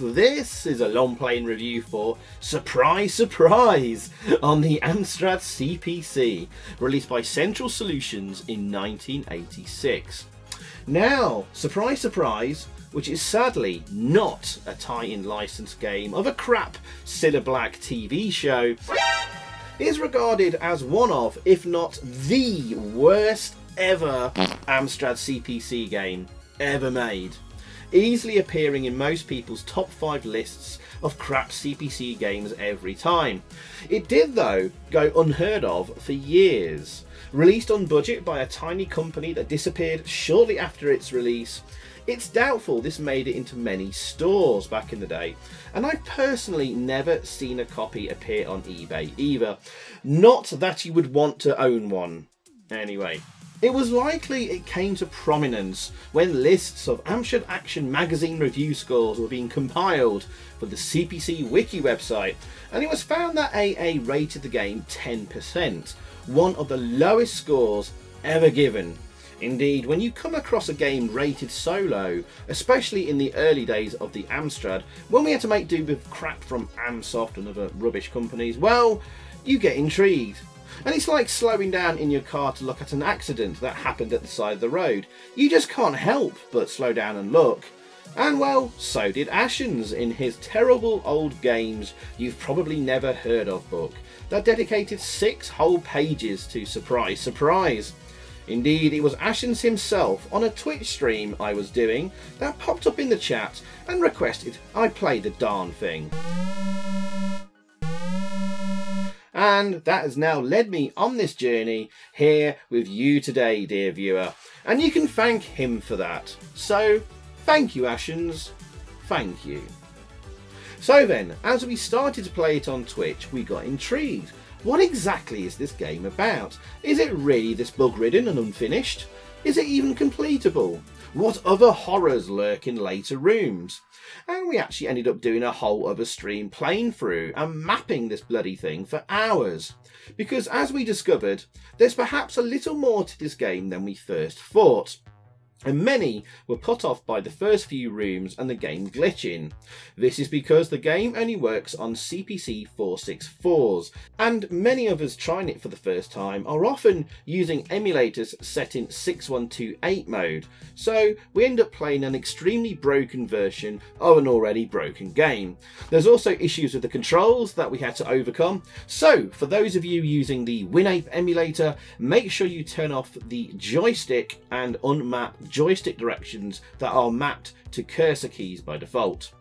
This is a long playing review for Surprise Surprise on the Amstrad CPC, released by Central Solutions in 1986. Now, surprise surprise, which is sadly not a tie-in licensed game of a crap Cilla Black TV show, is regarded as one of, if not the worst ever Amstrad CPC game ever made easily appearing in most people's top 5 lists of crap CPC games every time. It did though go unheard of for years. Released on budget by a tiny company that disappeared shortly after its release, it's doubtful this made it into many stores back in the day, and I've personally never seen a copy appear on eBay either. Not that you would want to own one. Anyway, it was likely it came to prominence when lists of Amstrad Action magazine review scores were being compiled for the CPC Wiki website, and it was found that AA rated the game 10%, one of the lowest scores ever given. Indeed, when you come across a game rated so low, especially in the early days of the Amstrad, when we had to make do with crap from Amsoft and other rubbish companies, well, you get intrigued. And it's like slowing down in your car to look at an accident that happened at the side of the road. You just can't help but slow down and look. And well, so did Ashens in his terrible old games you've probably never heard of book that dedicated six whole pages to Surprise Surprise. Indeed, it was Ashens himself on a Twitch stream I was doing that popped up in the chat and requested I play the darn thing. And that has now led me on this journey here with you today, dear viewer. And you can thank him for that. So, thank you, Ashens. Thank you. So then, as we started to play it on Twitch, we got intrigued. What exactly is this game about? Is it really this bug-ridden and unfinished? Is it even completable? What other horrors lurk in later rooms? And we actually ended up doing a whole other stream playing through and mapping this bloody thing for hours. Because as we discovered, there's perhaps a little more to this game than we first thought and many were put off by the first few rooms and the game glitching. This is because the game only works on CPC 464s, and many of us trying it for the first time are often using emulators set in 6128 mode, so we end up playing an extremely broken version of an already broken game. There's also issues with the controls that we had to overcome, so for those of you using the WinApe emulator, make sure you turn off the joystick and unmap joystick directions that are mapped to cursor keys by default.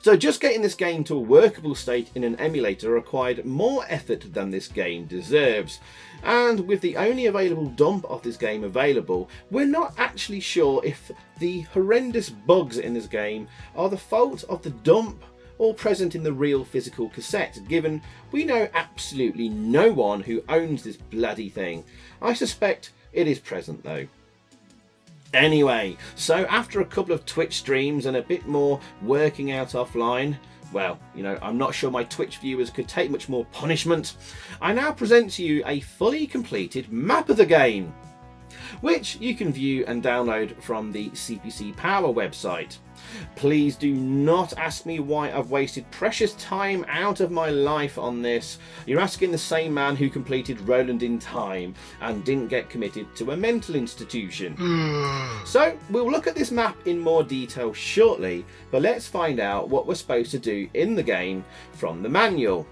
So just getting this game to a workable state in an emulator required more effort than this game deserves. And with the only available dump of this game available, we're not actually sure if the horrendous bugs in this game are the fault of the dump or present in the real physical cassette, given we know absolutely no one who owns this bloody thing. I suspect it is present though. Anyway, so after a couple of Twitch streams and a bit more working out offline, well, you know, I'm not sure my Twitch viewers could take much more punishment. I now present to you a fully completed map of the game, which you can view and download from the CPC Power website. Please do not ask me why I've wasted precious time out of my life on this. You're asking the same man who completed Roland in Time and didn't get committed to a mental institution. Hmm. so we'll look at this map in more detail shortly, but let's find out what we're supposed to do in the game from the manual.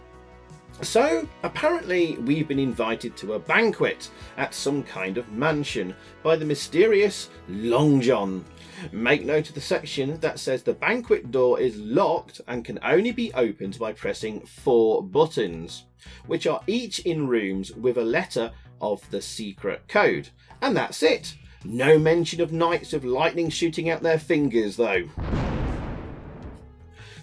So, apparently, we've been invited to a banquet at some kind of mansion by the mysterious Long John. Make note of the section that says the banquet door is locked and can only be opened by pressing four buttons, which are each in rooms with a letter of the secret code. And that's it. No mention of knights with lightning shooting out their fingers, though.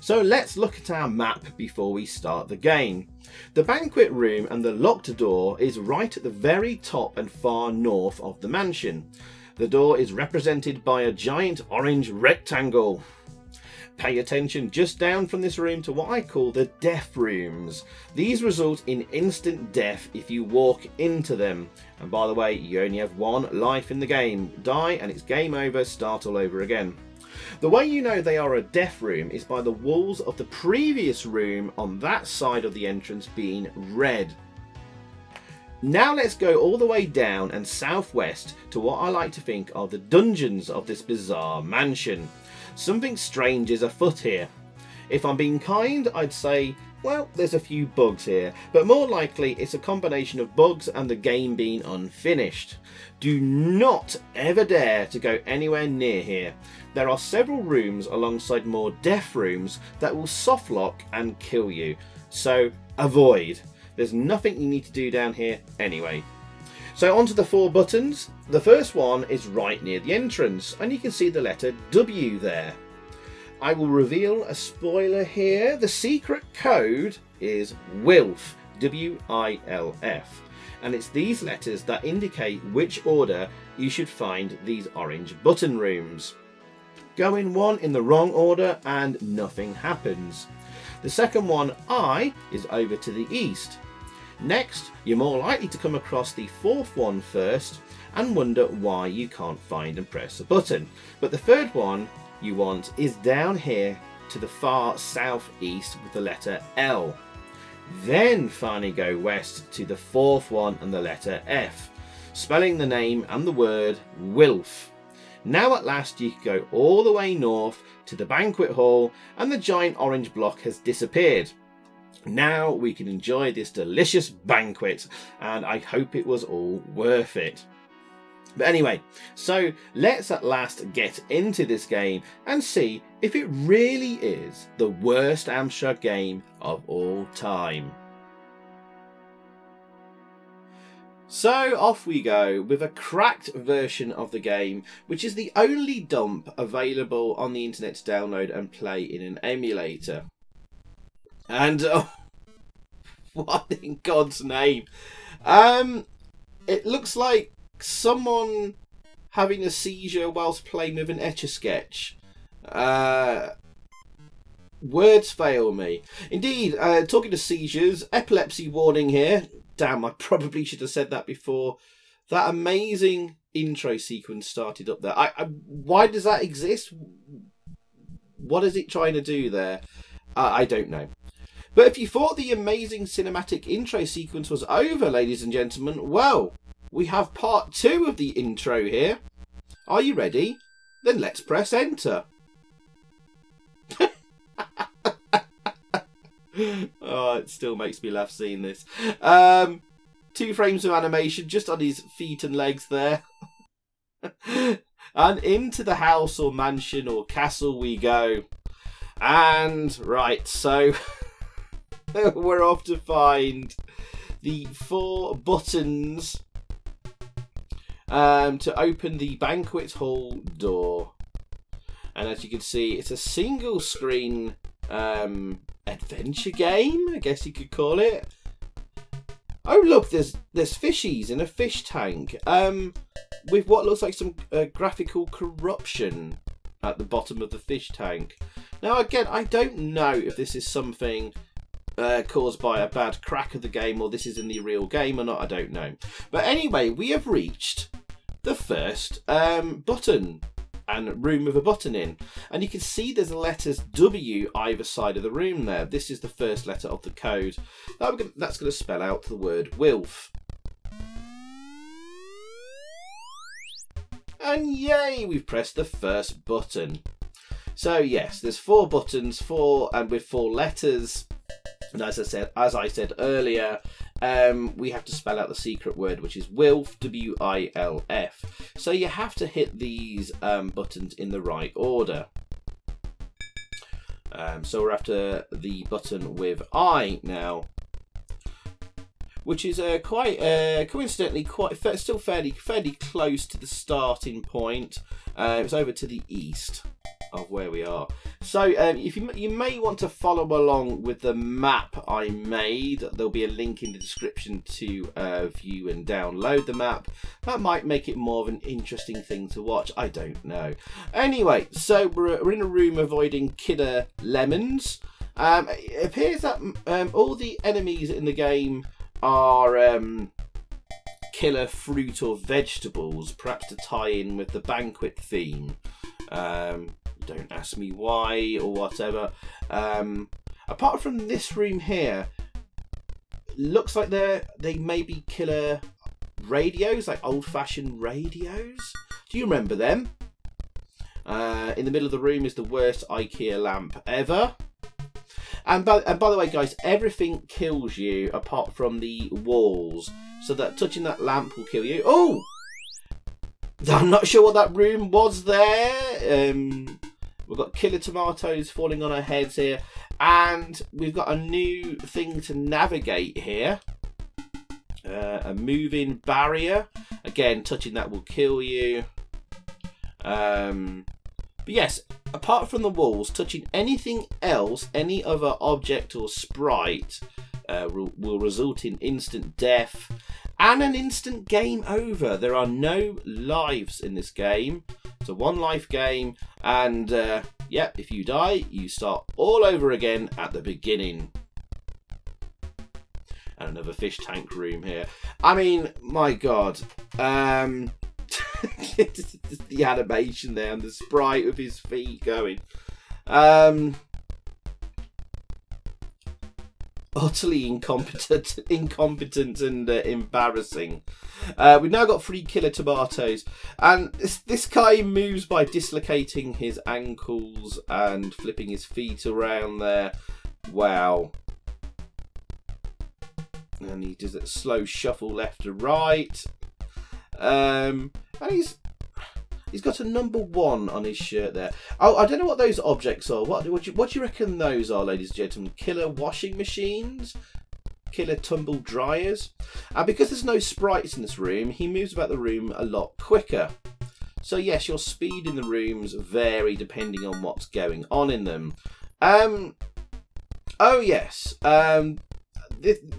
So let's look at our map before we start the game. The banquet room and the locked door is right at the very top and far north of the mansion. The door is represented by a giant orange rectangle. Pay attention just down from this room to what I call the death rooms. These result in instant death if you walk into them. And by the way, you only have one life in the game. Die and it's game over, start all over again. The way you know they are a deaf room is by the walls of the previous room on that side of the entrance being red. Now let's go all the way down and southwest to what I like to think are the dungeons of this bizarre mansion. Something strange is afoot here. If I'm being kind, I'd say, well, there's a few bugs here, but more likely it's a combination of bugs and the game being unfinished. Do not ever dare to go anywhere near here. There are several rooms alongside more death rooms that will softlock and kill you, so avoid. There's nothing you need to do down here anyway. So onto the four buttons. The first one is right near the entrance and you can see the letter W there. I will reveal a spoiler here. The secret code is WILF, W-I-L-F. And it's these letters that indicate which order you should find these orange button rooms. Go in one in the wrong order and nothing happens. The second one, I, is over to the east. Next, you're more likely to come across the fourth one first and wonder why you can't find and press a button. But the third one you want is down here to the far southeast with the letter L. Then finally go west to the fourth one and the letter F, spelling the name and the word Wilf. Now at last you can go all the way north to the banquet hall and the giant orange block has disappeared. Now we can enjoy this delicious banquet, and I hope it was all worth it. But anyway, so let's at last get into this game and see if it really is the worst Amstrad game of all time. So off we go with a cracked version of the game, which is the only dump available on the internet to download and play in an emulator. And oh, what in God's name? Um, it looks like someone having a seizure whilst playing with an etch a sketch. Uh, words fail me. Indeed, uh, talking to seizures, epilepsy warning here. Damn, I probably should have said that before. That amazing intro sequence started up there. I, I why does that exist? What is it trying to do there? Uh, I don't know. But if you thought the amazing cinematic intro sequence was over, ladies and gentlemen, well, we have part two of the intro here. Are you ready? Then let's press enter. oh, it still makes me laugh seeing this. Um, two frames of animation just on his feet and legs there. and into the house or mansion or castle we go. And, right, so... we're off to find the four buttons um, to open the banquet hall door. And as you can see, it's a single screen um, adventure game, I guess you could call it. Oh look, there's there's fishies in a fish tank um, with what looks like some uh, graphical corruption at the bottom of the fish tank. Now again, I don't know if this is something uh, caused by a bad crack of the game or this is in the real game or not, I don't know. But anyway, we have reached the first um, button and room with a button in. And you can see there's the letters W either side of the room there. This is the first letter of the code. That's going to spell out the word WILF. And yay, we've pressed the first button. So yes, there's four buttons, four and with four letters. And as I said, as I said earlier, um, we have to spell out the secret word, which is WILF, W-I-L-F. So you have to hit these um, buttons in the right order. Um, so we're after the button with I now, which is uh, quite uh, coincidentally quite still fairly fairly close to the starting point. Uh, it's over to the east of where we are. So um, if you, you may want to follow along with the map I made, there'll be a link in the description to uh, view and download the map. That might make it more of an interesting thing to watch. I don't know. Anyway, so we're, we're in a room avoiding killer lemons. Um, it appears that um, all the enemies in the game are um, killer fruit or vegetables, perhaps to tie in with the banquet theme. Um, Don't ask me why or whatever. Um, apart from this room here, looks like they're they may be killer radios, like old-fashioned radios. Do you remember them? Uh, in the middle of the room is the worst IKEA lamp ever. And by, and by the way, guys, everything kills you apart from the walls. So that touching that lamp will kill you. Oh! I'm not sure what that room was there. Um, we've got killer tomatoes falling on our heads here. And we've got a new thing to navigate here. Uh, a moving barrier. Again, touching that will kill you. Um, but yes, apart from the walls, touching anything else, any other object or sprite, uh, will, will result in instant death and an instant game over. There are no lives in this game. It's a one life game, and uh, yeah, if you die, you start all over again at the beginning. And another fish tank room here. I mean, my god. Um, the animation there and the sprite with his feet going. Um, utterly incompetent, incompetent and uh, embarrassing. Uh, we've now got three killer tomatoes, and this this guy moves by dislocating his ankles and flipping his feet around there. Wow. And he does a slow shuffle left to right. Um, and he's he's got a number one on his shirt there. Oh, I don't know what those objects are. What what do you, what do you reckon those are, ladies and gentlemen? Killer washing machines, killer tumble dryers. And because there's no sprites in this room, he moves about the room a lot quicker. So yes, your speed in the rooms vary depending on what's going on in them. Um. Oh yes. Um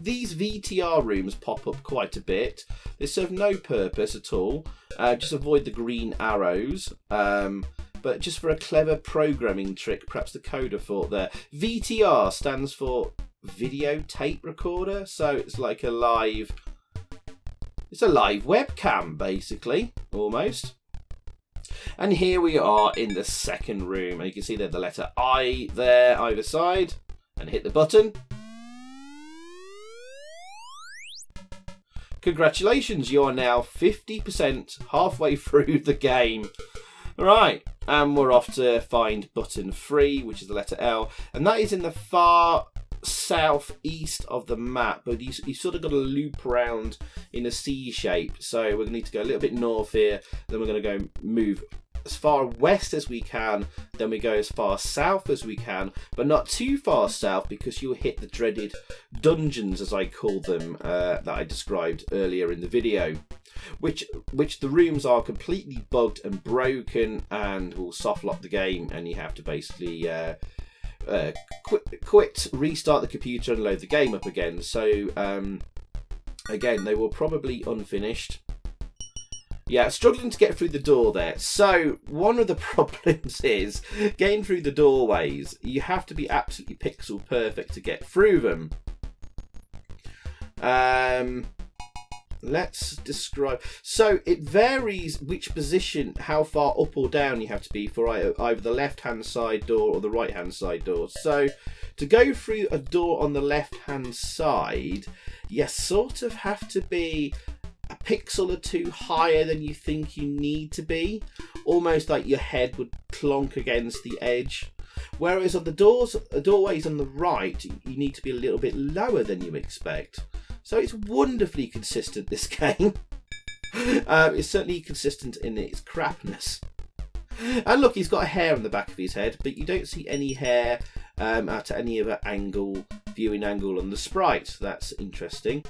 these VTR rooms pop up quite a bit. They serve no purpose at all. Uh, just avoid the green arrows. Um, but just for a clever programming trick, perhaps the coder thought there. VTR stands for video tape recorder, so it's like a live. It's a live webcam, basically, almost. And here we are in the second room, and you can see there the letter I there either side, and hit the button, Congratulations, you are now 50% halfway through the game. Right, and we're off to find button 3, which is the letter L, and that is in the far southeast of the map, but you, you sort of got to loop around in a C shape. So we're going to need to go a little bit north here, then we're going to go move as far west as we can, then we go as far south as we can, but not too far south because you'll hit the dreaded dungeons, as I call them, uh, that I described earlier in the video. Which, which the rooms are completely bugged and broken and will soft lock the game, and you have to basically uh, uh, quit, quit, restart the computer, and load the game up again. So, um, again, they were probably unfinished yeah, struggling to get through the door there. So, one of the problems is getting through the doorways. You have to be absolutely pixel perfect to get through them. Um, let's describe. So, it varies which position, how far up or down you have to be for either the left hand side door or the right hand side door. So, to go through a door on the left hand side, you sort of have to be pixel or two higher than you think you need to be, almost like your head would clonk against the edge. Whereas on the doors, uh, doorways on the right, you need to be a little bit lower than you expect. So it's wonderfully consistent, this game. um, it's certainly consistent in its crapness. And look, he's got a hair on the back of his head, but you don't see any hair um, at any other angle, viewing angle on the sprite. That's interesting.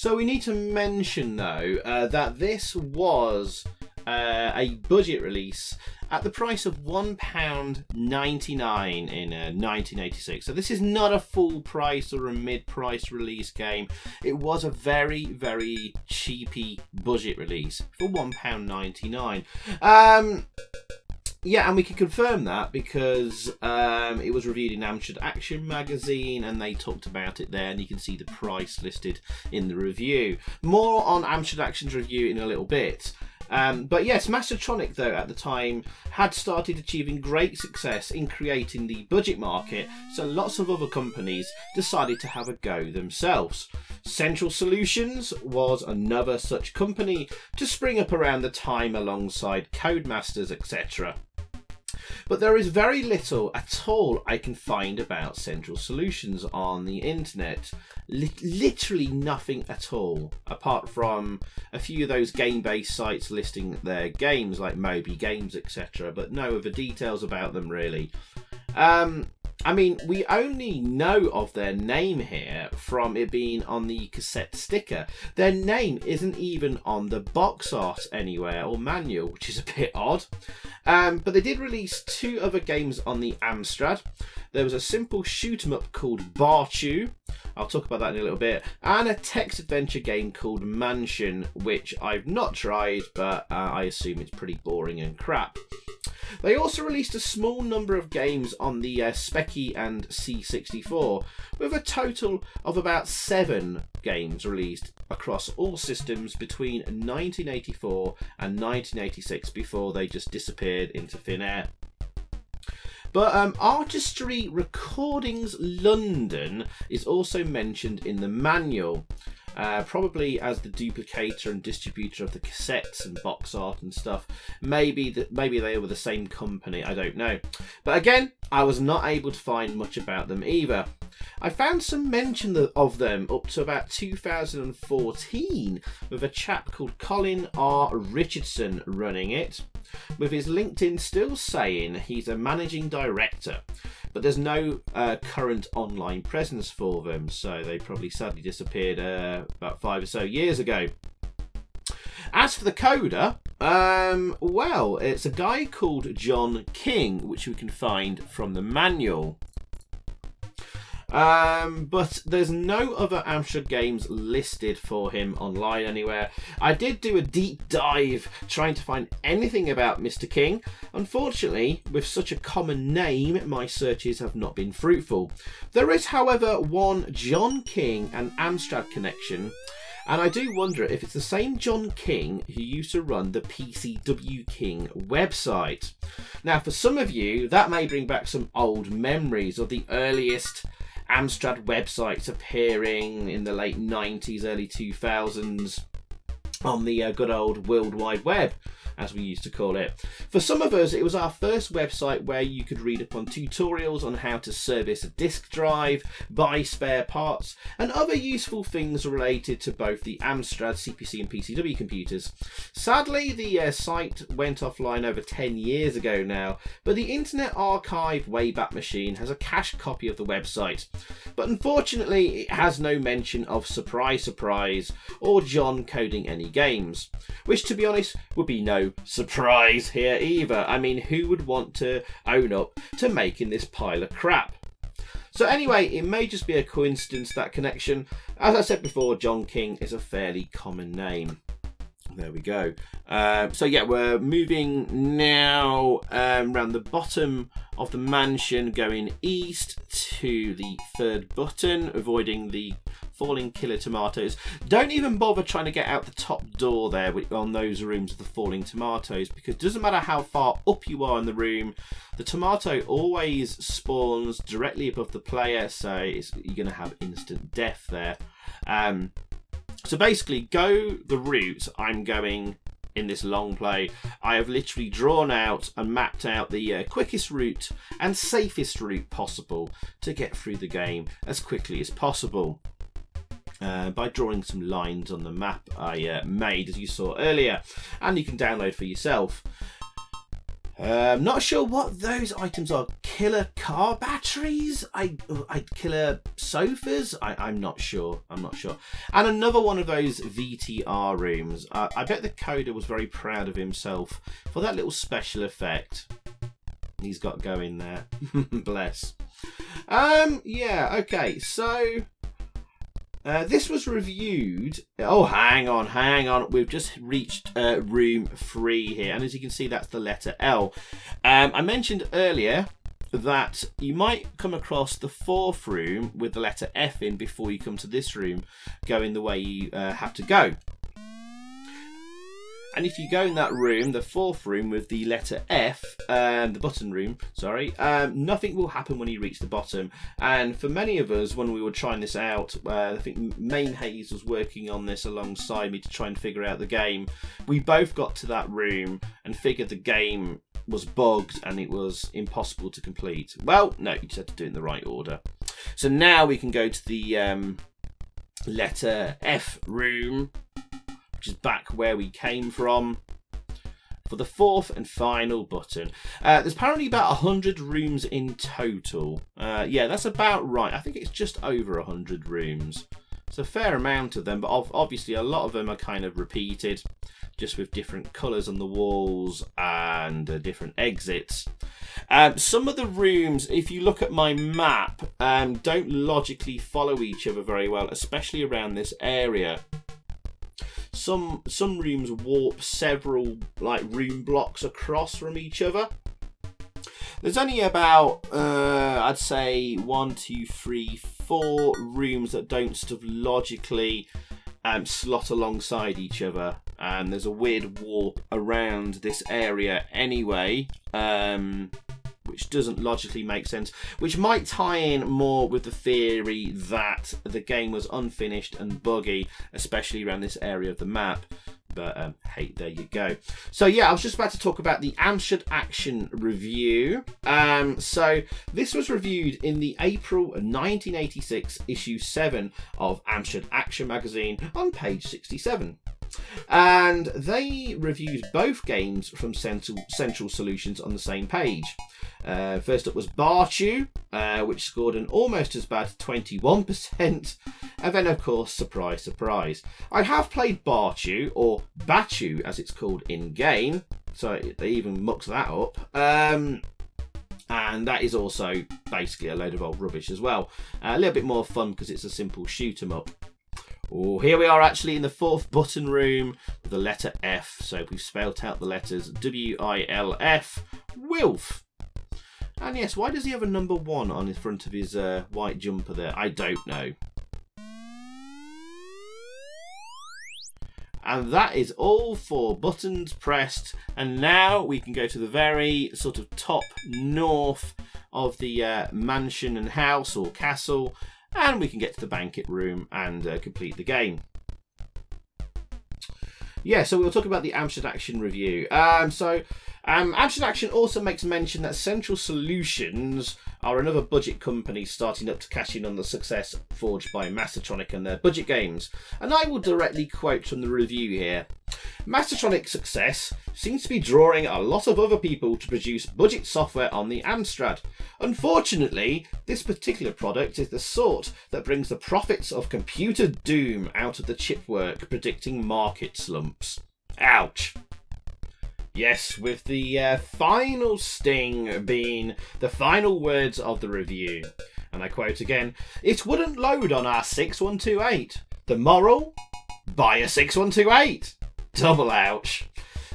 So we need to mention though uh, that this was uh, a budget release at the price of £1.99 in uh, 1986. So this is not a full price or a mid-price release game. It was a very, very cheapy budget release for £1.99. Um, yeah, and we can confirm that because um, it was reviewed in Amstrad Action magazine and they talked about it there, and you can see the price listed in the review. More on Amstrad Action's review in a little bit. Um, but yes, Mastertronic, though, at the time had started achieving great success in creating the budget market, so lots of other companies decided to have a go themselves. Central Solutions was another such company to spring up around the time alongside Codemasters, etc. But there is very little at all I can find about Central Solutions on the internet. Li literally nothing at all, apart from a few of those game-based sites listing their games like Moby Games, etc. But no other details about them really. Um, I mean, we only know of their name here from it being on the cassette sticker. Their name isn't even on the box art anywhere or manual, which is a bit odd. Um, but they did release two other games on the Amstrad. There was a simple shoot 'em up called Barchu. I'll talk about that in a little bit. And a text adventure game called Mansion, which I've not tried, but uh, I assume it's pretty boring and crap. They also released a small number of games on the uh, Speccy and C64, with a total of about seven games released across all systems between 1984 and 1986 before they just disappeared into thin air. But um, Artistry Recordings London is also mentioned in the manual. Uh, probably as the duplicator and distributor of the cassettes and box art and stuff. Maybe that maybe they were the same company. I don't know. But again, I was not able to find much about them either. I found some mention of them up to about 2014 with a chap called Colin R. Richardson running it, with his LinkedIn still saying he's a managing director but there's no uh, current online presence for them, so they probably sadly disappeared uh, about five or so years ago. As for the coder, um, well, it's a guy called John King, which we can find from the manual. Um, but there's no other Amstrad games listed for him online anywhere. I did do a deep dive trying to find anything about Mr. King. Unfortunately, with such a common name, my searches have not been fruitful. There is, however, one John King and Amstrad connection. And I do wonder if it's the same John King who used to run the PCW King website. Now, for some of you, that may bring back some old memories of the earliest Amstrad websites appearing in the late 90s, early 2000s on the uh, good old World Wide Web as we used to call it. For some of us, it was our first website where you could read upon tutorials on how to service a disk drive, buy spare parts, and other useful things related to both the Amstrad, CPC, and PCW computers. Sadly, the uh, site went offline over 10 years ago now, but the Internet Archive Wayback Machine has a cached copy of the website. But unfortunately, it has no mention of Surprise Surprise or John coding any games, which to be honest would be no surprise here either. I mean, who would want to own up to making this pile of crap? So anyway, it may just be a coincidence that connection. As I said before, John King is a fairly common name. There we go. Uh, so yeah, we're moving now um, around the bottom of the mansion, going east to the third button, avoiding the falling killer tomatoes. Don't even bother trying to get out the top door there on those rooms of the falling tomatoes because it doesn't matter how far up you are in the room, the tomato always spawns directly above the player, so you're going to have instant death there. Um, so basically, go the route I'm going in this long play. I have literally drawn out and mapped out the uh, quickest route and safest route possible to get through the game as quickly as possible uh, by drawing some lines on the map I uh, made as you saw earlier and you can download for yourself. I'm not sure what those items are. Killer car batteries? I, I killer sofas? I, am not sure. I'm not sure. And another one of those VTR rooms. Uh, I bet the coder was very proud of himself for that little special effect he's got going there. Bless. Um, yeah, okay, so uh, this was reviewed. Oh, hang on, hang on. We've just reached uh, room three here, and as you can see, that's the letter L. Um, I mentioned earlier that you might come across the fourth room with the letter F in before you come to this room, going the way you uh, have to go. And if you go in that room, the fourth room with the letter F, um, the button room, sorry, um, nothing will happen when you reach the bottom. And for many of us, when we were trying this out, uh, I think Main Haze was working on this alongside me to try and figure out the game. We both got to that room and figured the game was bugged and it was impossible to complete. Well, no, you just had to do it in the right order. So now we can go to the um, letter F room which is back where we came from for the fourth and final button. Uh, there's apparently about 100 rooms in total. Uh, yeah, that's about right. I think it's just over 100 rooms. It's a fair amount of them, but obviously a lot of them are kind of repeated, just with different colours on the walls and uh, different exits. Um, some of the rooms, if you look at my map, um, don't logically follow each other very well, especially around this area some some rooms warp several like room blocks across from each other. There's only about uh, I'd say one, two, three, four rooms that don't sort of logically um, slot alongside each other, and there's a weird warp around this area anyway. Um, which doesn't logically make sense, which might tie in more with the theory that the game was unfinished and buggy, especially around this area of the map. But um, hey, there you go. So yeah, I was just about to talk about the Amstrad Action review. Um, so this was reviewed in the April 1986 issue 7 of Amstrad Action magazine on page 67 and they reviewed both games from Central, Central Solutions on the same page. Uh, first up was Barchu, uh, which scored an almost as bad 21%. And then, of course, surprise, surprise. I have played Barchu, or Bachu as it's called in game. So they even mucked that up. Um, and that is also basically a load of old rubbish as well. Uh, a little bit more fun because it's a simple shoot 'em up. Oh, here we are actually in the fourth button room with the letter F. So we've spelt out the letters W-I-L-F, Wilf. And yes, why does he have a number one on the front of his uh, white jumper there? I don't know. And that is all for buttons pressed. And now we can go to the very sort of top north of the uh, mansion and house or castle. And we can get to the banquet room and uh, complete the game. Yeah, so we'll talk about the Amstrad Action review. Um, so um, Amstrad Action also makes mention that Central Solutions are another budget company starting up to cash in on the success forged by Mastertronic and their budget games. And I will directly quote from the review here. Mastertronic's success seems to be drawing a lot of other people to produce budget software on the Amstrad. Unfortunately, this particular product is the sort that brings the prophets of computer doom out of the chipwork predicting market slumps. Ouch. Yes, with the uh, final sting being the final words of the review. And I quote again It wouldn't load on our 6128. The moral? Buy a 6128. Double ouch.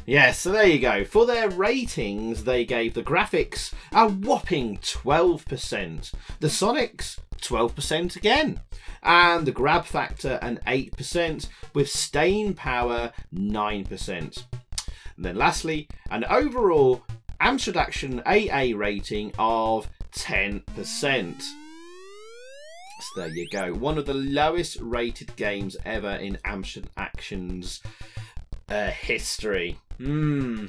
Yes, so there you go. For their ratings, they gave the graphics a whopping 12%, the Sonics 12% again, and the grab factor an 8%, with staying power 9%. And then lastly, an overall Amstrad Action AA rating of 10%. So there you go. One of the lowest rated games ever in Amstrad Action's uh, history. Hmm.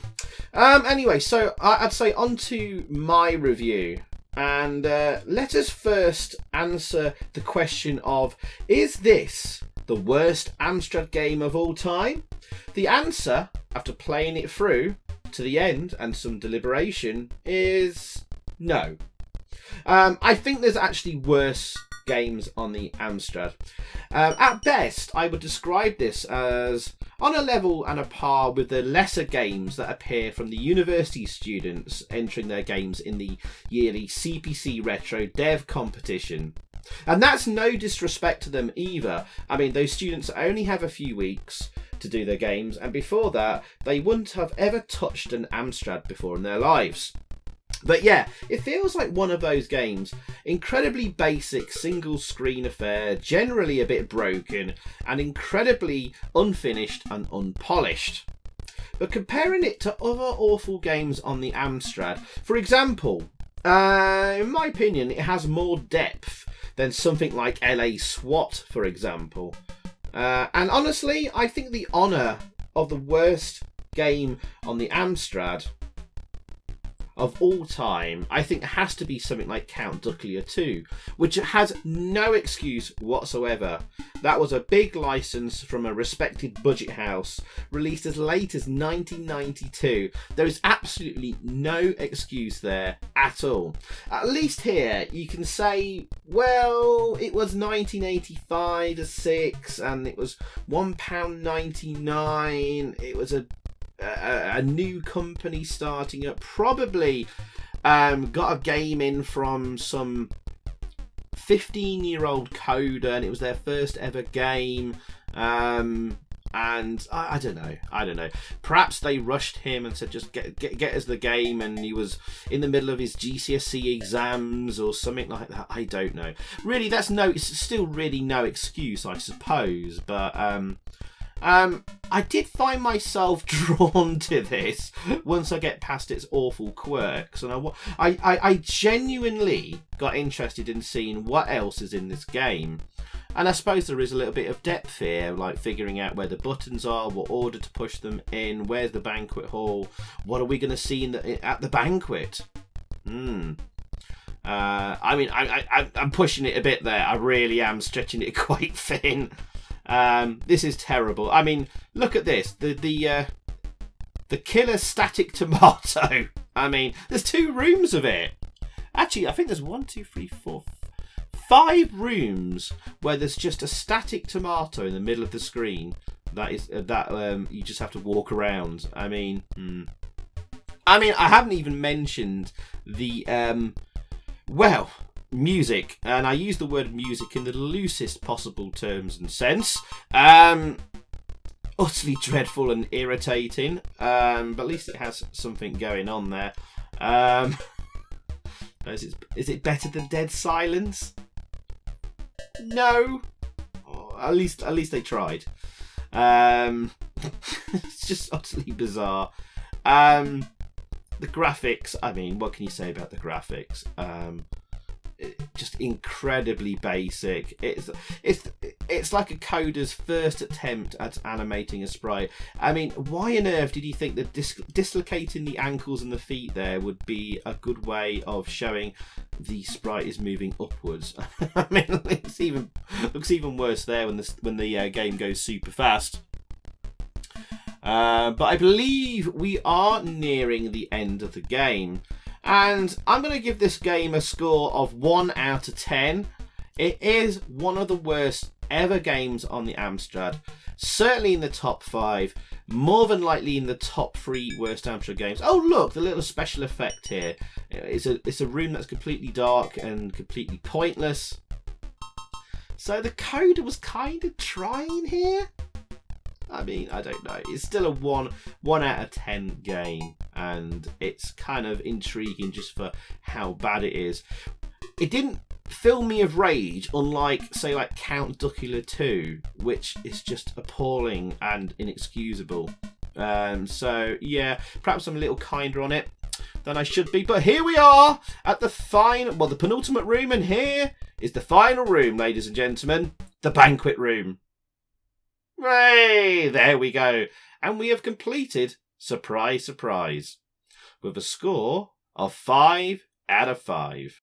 Um, anyway, so I'd say on to my review. And uh, let us first answer the question of Is this the worst Amstrad game of all time? The answer, after playing it through to the end and some deliberation, is no. Um, I think there's actually worse games on the Amstrad. Um, at best, I would describe this as on a level and a par with the lesser games that appear from the university students entering their games in the yearly CPC Retro Dev competition. And that's no disrespect to them either. I mean, those students only have a few weeks to do their games, and before that, they wouldn't have ever touched an Amstrad before in their lives. But yeah, it feels like one of those games. Incredibly basic single screen affair, generally a bit broken, and incredibly unfinished and unpolished. but comparing it to other awful games on the Amstrad, for example, uh, in my opinion, it has more depth than something like LA SWAT, for example. Uh, and honestly, I think the honour of the worst game on the Amstrad of all time, I think has to be something like Count Duckula 2, which has no excuse whatsoever. That was a big license from a respected budget house, released as late as 1992. There is absolutely no excuse there at all. At least here, you can say, well, it was 1985 to 6, and it was £1.99. It was a a, a new company starting up. Probably um, got a game in from some 15 year old coder and it was their first ever game. Um, and I, I, don't know, I don't know. Perhaps they rushed him and said, "Just get get get us the game," and he was in the middle of his GCSE exams or something like that. I don't know. Really, that's no. It's still really no excuse, I suppose. But um, um, I did find myself drawn to this once I get past its awful quirks, and I, I, I genuinely got interested in seeing what else is in this game. And I suppose there is a little bit of depth here, like figuring out where the buttons are, what order to push them in, where's the banquet hall, what are we going to see the, at the banquet? Hmm. Uh, I mean, I, I, I'm pushing it a bit there. I really am stretching it quite thin. Um, this is terrible. I mean, look at this. The the uh, the killer static tomato. I mean, there's two rooms of it. Actually, I think there's one, two, three, four, five rooms where there's just a static tomato in the middle of the screen. That is uh, that um, you just have to walk around. I mean, hmm. I mean, I haven't even mentioned the um, well, music, and I use the word music in the loosest possible terms and sense. Um, utterly dreadful and irritating, um, but at least it has something going on there. Um, is, it, is it better than Dead Silence? No. Oh, at least, at least they tried. Um, it's just utterly bizarre. Um, the graphics. I mean, what can you say about the graphics? Um, just incredibly basic. It's it's it's like a coder's first attempt at animating a sprite. I mean, why on earth did you think that dis dislocating the ankles and the feet there would be a good way of showing the sprite is moving upwards? I mean, it's even looks even worse there when the when the uh, game goes super fast. Uh, but I believe we are nearing the end of the game. And I'm going to give this game a score of 1 out of 10. It is one of the worst ever games on the Amstrad. Certainly in the top 5. More than likely in the top 3 worst Amstrad games. Oh look, the little special effect here. It's a, it's a room that's completely dark and completely pointless. So the coder was kind of trying here. I mean, I don't know. It's still a one one out of ten game, and it's kind of intriguing just for how bad it is. It didn't fill me of rage, unlike say like Count Duckula 2, which is just appalling and inexcusable. Um, so yeah, perhaps I'm a little kinder on it than I should be. But here we are at the final, well, the penultimate room, and here is the final room, ladies and gentlemen, the banquet room. Hooray! There we go. And we have completed, surprise, surprise, with a score of 5 out of 5.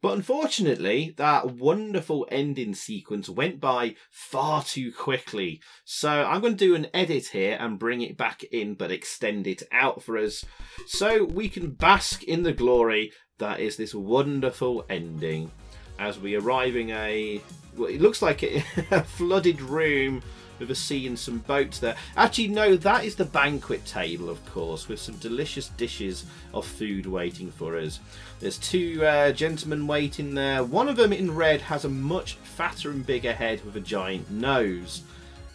But unfortunately, that wonderful ending sequence went by far too quickly. So I'm going to do an edit here and bring it back in, but extend it out for us so we can bask in the glory that is this wonderful ending as we arrive in a, well, it looks like a flooded room with a sea and some boats there. Actually, no, that is the banquet table, of course, with some delicious dishes of food waiting for us. There's two uh, gentlemen waiting there. One of them in red has a much fatter and bigger head with a giant nose.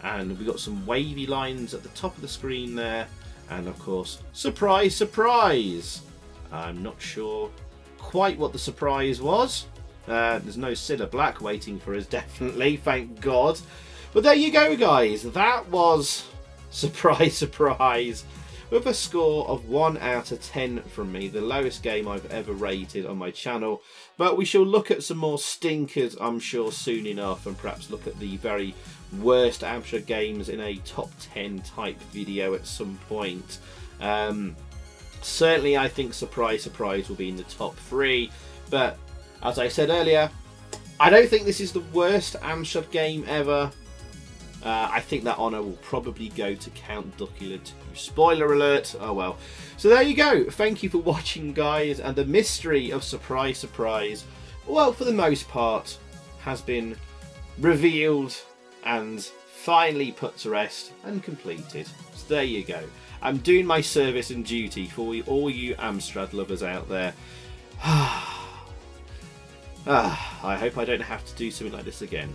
And we've got some wavy lines at the top of the screen there. And of course, surprise, surprise! I'm not sure quite what the surprise was. Uh, there's no Cilla Black waiting for us, definitely, thank God. But there you go, guys. That was surprise, surprise, with a score of 1 out of 10 from me, the lowest game I've ever rated on my channel. But we shall look at some more stinkers, I'm sure, soon enough, and perhaps look at the very worst Amstrad games in a top 10 type video at some point. Um, certainly, I think Surprise Surprise will be in the top three, but as I said earlier, I don't think this is the worst Amstrad game ever. Uh, I think that honour will probably go to Count Duckula 2. Spoiler alert, oh well. So there you go. Thank you for watching, guys. And the mystery of Surprise Surprise, well, for the most part, has been revealed and finally put to rest and completed. So there you go. I'm doing my service and duty for all you Amstrad lovers out there. ah, I hope I don't have to do something like this again.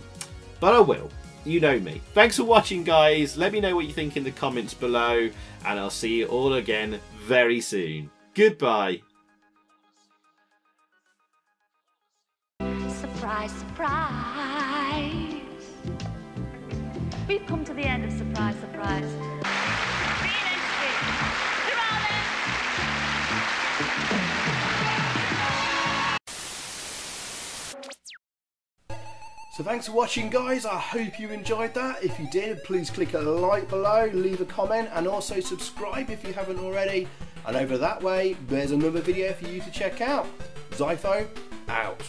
But I will you know me. Thanks for watching, guys. Let me know what you think in the comments below, and I'll see you all again very soon. Goodbye. Surprise, surprise. We've come to the end of Surprise, Surprise. So thanks for watching guys, I hope you enjoyed that. If you did, please click a like below, leave a comment and also subscribe if you haven't already. And over that way, there's another video for you to check out. Xyphoe, out.